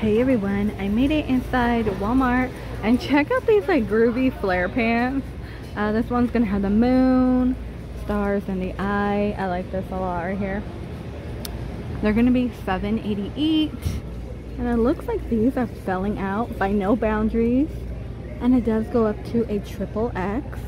Hey everyone, I made it inside Walmart and check out these like groovy flare pants. Uh, this one's gonna have the moon, stars, and the eye. I like this a lot right here. They're gonna be 7.88 and it looks like these are selling out by no boundaries and it does go up to a triple X.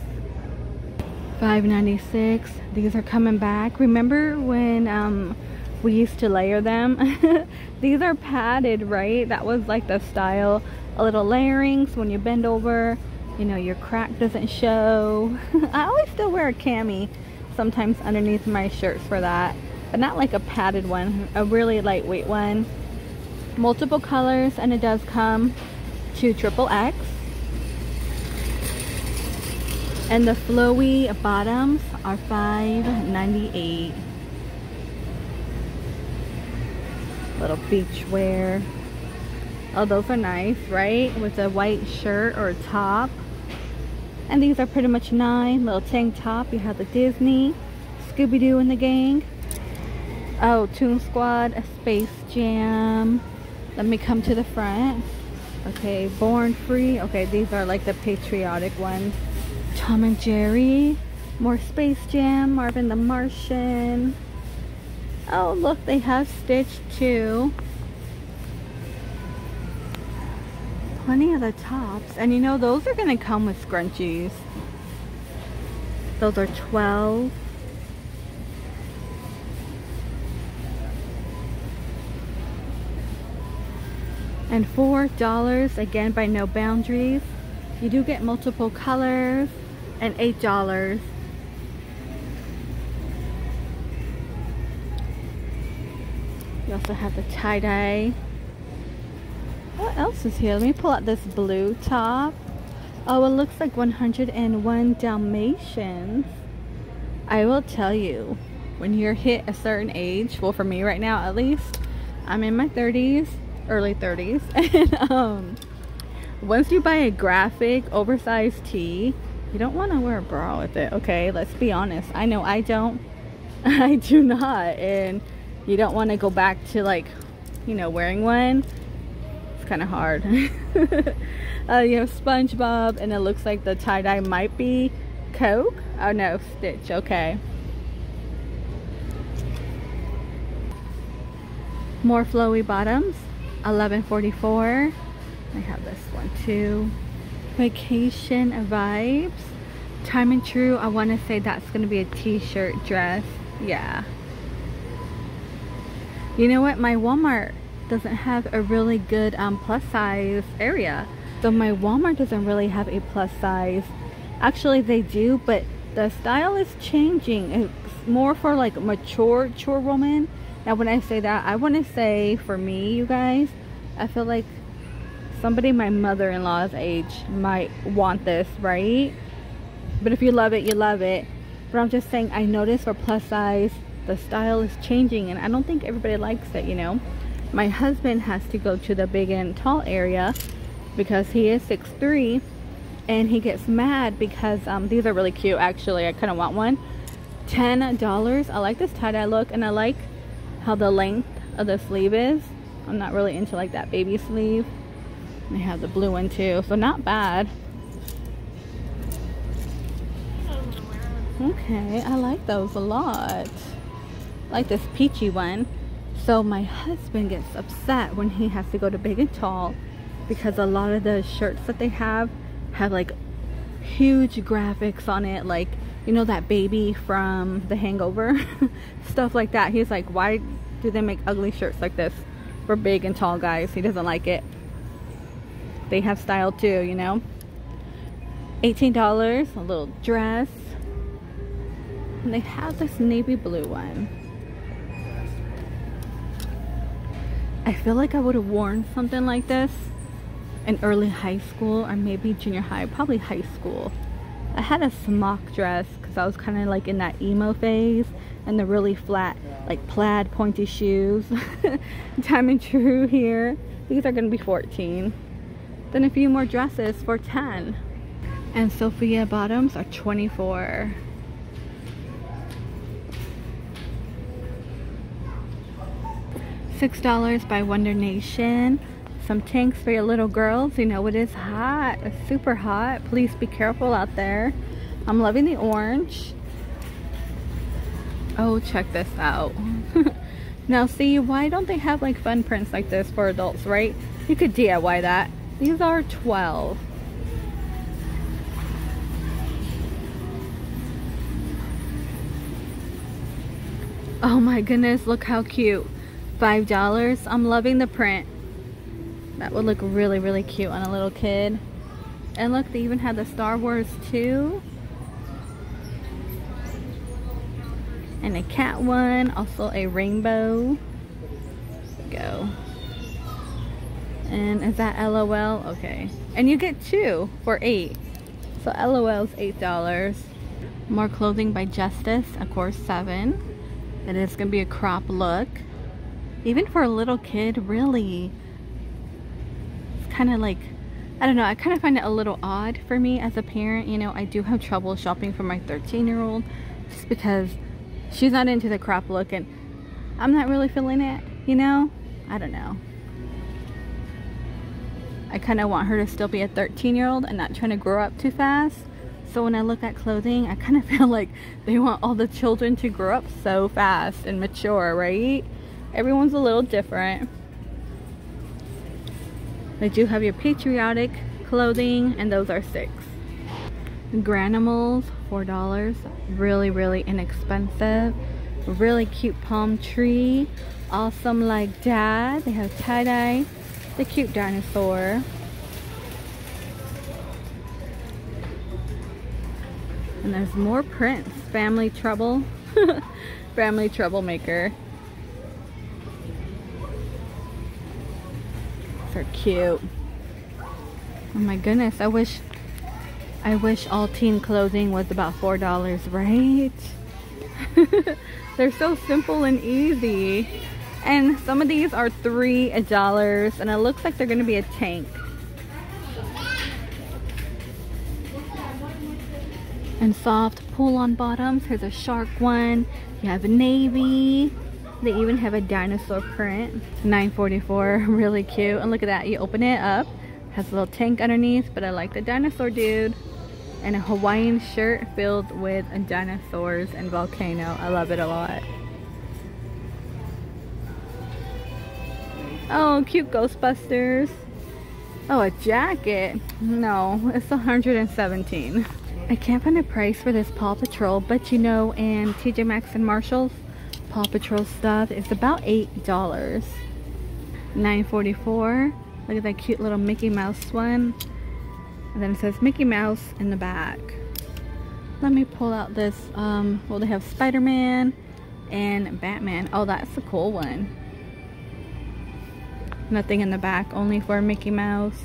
5.96. These are coming back. Remember when um, we used to layer them? these are padded right? That was like the style. A little layering so when you bend over you know your crack doesn't show. I always still wear a cami sometimes underneath my shirts for that but not like a padded one a really lightweight one. Multiple colors and it does come to triple x. And the flowy bottoms are 5.98 little beach wear. Those are nice right? With a white shirt or top. And these are pretty much nine little tank top. You have the disney scooby-doo and the gang. Oh toon squad a space jam. Let me come to the front. Okay born free. Okay these are like the patriotic ones. Tom and jerry more space jam marvin the martian Oh, look, they have stitch too. Plenty of the tops. And you know, those are going to come with scrunchies. Those are 12. And $4, again, by No Boundaries. You do get multiple colors and $8. We also have the tie-dye. What else is here? Let me pull out this blue top. Oh, it looks like 101 Dalmatians. I will tell you, when you're hit a certain age, well for me right now at least, I'm in my 30s, early 30s, and um, once you buy a graphic oversized tee, you don't want to wear a bra with it, okay? Let's be honest. I know I don't. I do not. And you don't want to go back to like you know wearing one? It's kind of hard. Uh, you have SpongeBob and it looks like the tie-dye might be Coke? Oh no Stitch okay. More flowy bottoms 1144 I have this one too. Vacation vibes. Time and Tru I want to say that's gonna be a t-shirt dress. Yeah you know what? My Walmart doesn't have a really good um, plus size area. So my Walmart doesn't really have a plus size. Actually, they do, but the style is changing. It's more for like mature, mature woman. Now, when I say that, I want to say for me, you guys, I feel like somebody my mother-in-law's age might want this, right? But if you love it, you love it. But I'm just saying, I noticed for plus size, the style is changing and I don't think everybody likes it, you know. My husband has to go to the big and tall area because he is 6'3", and he gets mad because um, these are really cute actually. I kind of want one. $10. I like this tie-dye look and I like how the length of the sleeve is. I'm not really into like that baby sleeve. They have the blue one too, so not bad. Okay, I like those a lot like this peachy one. So my husband gets upset when he has to go to big and tall because a lot of the shirts that they have have like huge graphics on it like you know that baby from the hangover? Stuff like that. He's like why do they make ugly shirts like this for big and tall guys? He doesn't like it. They have style too you know? $18 a little dress. And they have this navy blue one I feel like I would have worn something like this in early high school or maybe junior high, probably high school. I had a smock dress because I was kind of like in that emo phase and the really flat like plaid pointy shoes. Time and Tru here. These are going to be 14. Then a few more dresses for 10. And Sofia bottoms are 24. $6 by Wonder Nation. some tanks for your little girls. You know, it is hot. It's super hot. Please be careful out there. I'm loving the orange. Oh, check this out. now see, why don't they have like fun prints like this for adults, right? You could DIY that. These are 12. Oh my goodness, look how cute. $5. I'm loving the print. That would look really, really cute on a little kid. And look, they even had the Star Wars too. And a cat one, also a rainbow. Go. And is that LOL? Okay. And you get two for eight. So LOL's $8. More clothing by Justice, of course, seven. It is gonna be a crop look. Even for a little kid, really. It's kind of like, I don't know, I kind of find it a little odd for me as a parent. You know, I do have trouble shopping for my 13 year old just because she's not into the crop look and I'm not really feeling it, you know? I don't know. I kind of want her to still be a 13 year old and not trying to grow up too fast. So when I look at clothing, I kind of feel like they want all the children to grow up so fast and mature, right? Everyone's a little different. They do have your patriotic clothing and those are six. Granimals, $4. Really, really inexpensive. Really cute palm tree. Awesome like dad. They have tie-dye. The cute dinosaur. And there's more prints. Family Trouble. Family Troublemaker. They're cute. Oh my goodness, I wish I wish all teen clothing was about four dollars, right? They're so simple and easy. And some of these are three dollars and it looks like they're gonna be a tank. and soft pull-on bottoms. Here's a shark one. You have a navy. They even have a dinosaur print. 944, really cute. And look at that, you open it up. Has a little tank underneath, but I like the dinosaur dude. And a Hawaiian shirt filled with dinosaurs and volcano. I love it a lot. Oh, cute Ghostbusters. Oh, a jacket. No, it's 117. I can't find a price for this Paw Patrol, but you know, in TJ Maxx and Marshalls, Paw Patrol stuff It's about $8. $9.44. Look at that cute little Mickey Mouse one. And then it says Mickey Mouse in the back. Let me pull out this, um, well they have Spider-Man and Batman. Oh, that's a cool one. Nothing in the back, only for Mickey Mouse.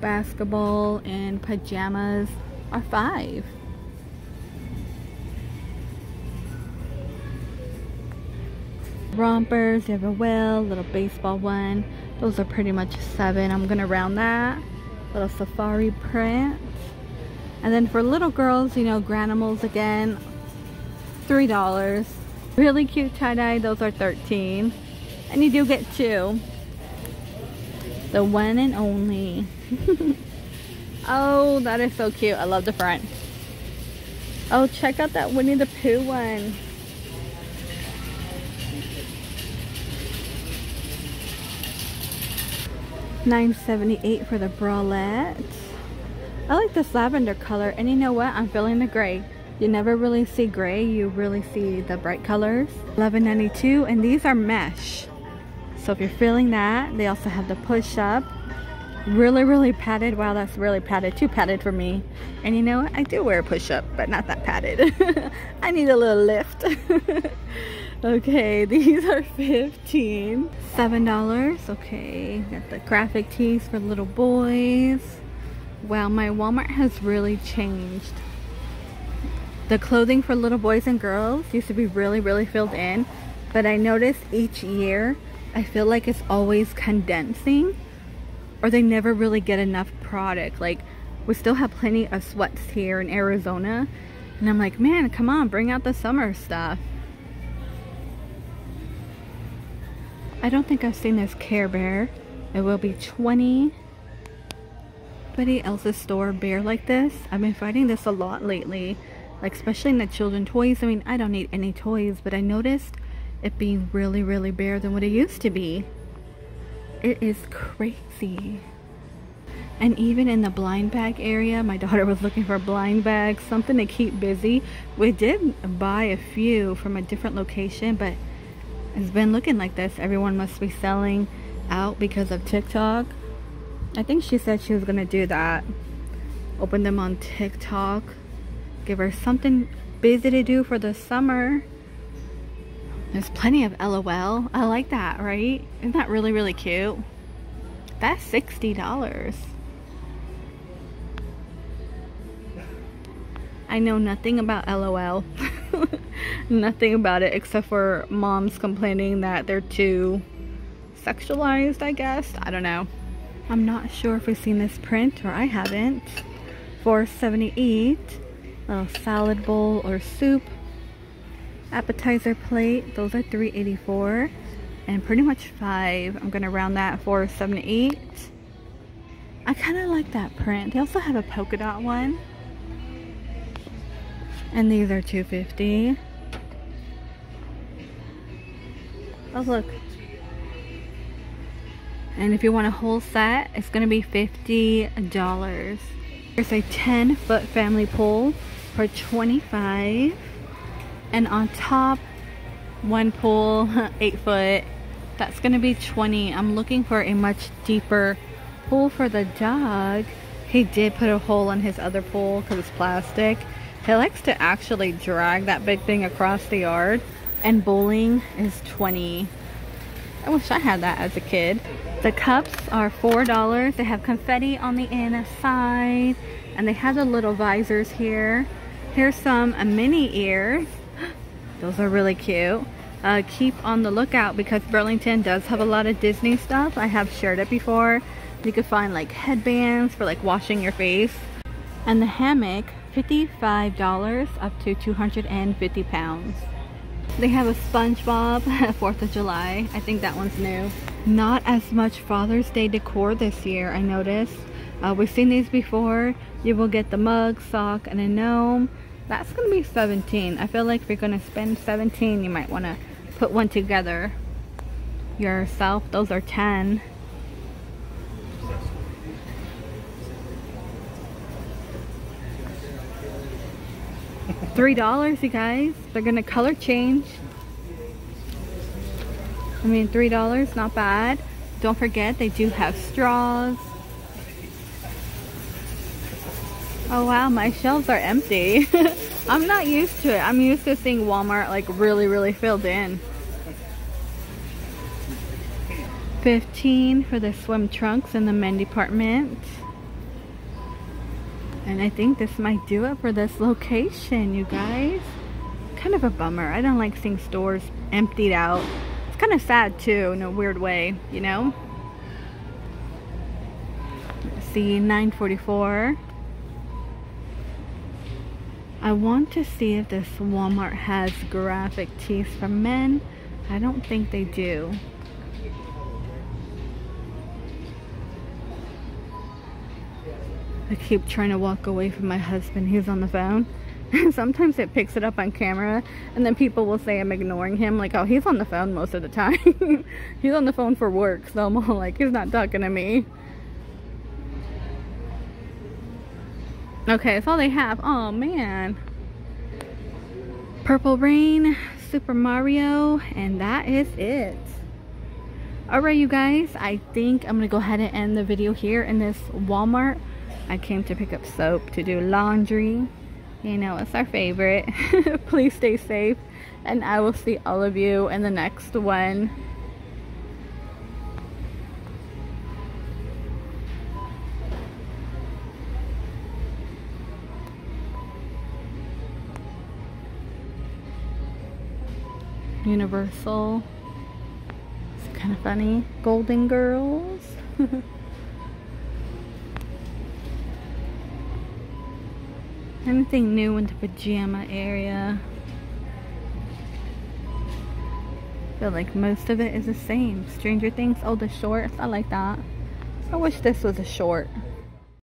Basketball and pajamas are five. Rompers, you have a whale, little baseball one. Those are pretty much seven. I'm gonna round that. Little safari print. And then for little girls, you know, Granimals again, $3. Really cute tie-dye, those are 13 And you do get two. The one and only. oh, that is so cute. I love the front. Oh, check out that Winnie the Pooh one. Nine seventy eight for the bralette. I like this lavender color, and you know what? I'm feeling the gray. You never really see gray, you really see the bright colors. Eleven ninety two, and these are mesh. So if you're feeling that, they also have the push up really really padded. Wow that's really padded. Too padded for me. And you know i do wear a push-up but not that padded. I need a little lift. Okay these are 15 seven dollars. Okay got the graphic tees for little boys. Wow my walmart has really changed. The clothing for little boys and girls used to be really really filled in but i noticed each year i feel like it's always condensing or they never really get enough product like we still have plenty of sweats here in Arizona And I'm like, man, come on, bring out the summer stuff. I don't think I've seen this Care Bear. It will be 20 anybody else's store bare like this. I've been finding this a lot lately, like especially in the children toys. I mean, I don't need any toys, but I noticed it being really, really bare than what it used to be. It is crazy. And even in the blind bag area, my daughter was looking for blind bags, something to keep busy. We did buy a few from a different location, but it's been looking like this. Everyone must be selling out because of TikTok. I think she said she was gonna do that. Open them on TikTok. Give her something busy to do for the summer. There's plenty of LOL. I like that, right? Isn't that really, really cute? That's $60. I know nothing about LOL. nothing about it except for moms complaining that they're too sexualized, I guess. I don't know. I'm not sure if we've seen this print or I haven't. 478 little salad bowl or soup. Appetizer plate, those are 384 and pretty much five. I'm gonna round that 478. I kind of like that print. They also have a polka dot one. And these are 250. Oh look, and if you want a whole set, it's gonna be $50. There's a 10 foot family pool for 25 and on top one pool eight foot that's gonna be 20 i'm looking for a much deeper pool for the dog he did put a hole in his other pool because it's plastic he likes to actually drag that big thing across the yard and bowling is 20 i wish i had that as a kid the cups are $4. They have confetti on the inside. And they have the little visors here. Here's some mini ears. Those are really cute. Uh, keep on the lookout because Burlington does have a lot of Disney stuff. I have shared it before. You can find like headbands for like washing your face. And the hammock, $55 up to 250 pounds. They have a SpongeBob 4th of July. I think that one's new. Not as much Father's Day decor this year, I noticed. Uh, we've seen these before. You will get the mug, sock, and a gnome. That's to be 17 I feel like if you're to spend 17 you might want to put one together yourself. Those are 10 Three dollars, you guys. They're gonna color change. I mean, three dollars, not bad. Don't forget, they do have straws. Oh wow, my shelves are empty. I'm not used to it. I'm used to seeing Walmart like really, really filled in. 15 for the swim trunks in the men department. And I think this might do it for this location, you guys. Kind of a bummer. I don't like seeing stores emptied out. It's kind of sad too, in a weird way, you know? See, 944. I want to see if this Walmart has graphic tees for men. I don't think they do. I keep trying to walk away from my husband. He's on the phone. Sometimes it picks it up on camera and then people will say I'm ignoring him. Like, oh, he's on the phone most of the time. he's on the phone for work. So I'm all like, he's not talking to me. Okay, that's all they have. Oh, man. Purple Rain, Super Mario, and that is it. Alright, you guys. I think I'm going to go ahead and end the video here in this Walmart I came to pick up soap to do laundry. You know, it's our favorite. Please stay safe. And I will see all of you in the next one. Universal. It's kind of funny. Golden Girls. Anything new in the pajama area? feel like most of it is the same. Stranger Things, oh the shorts, I like that. I wish this was a short.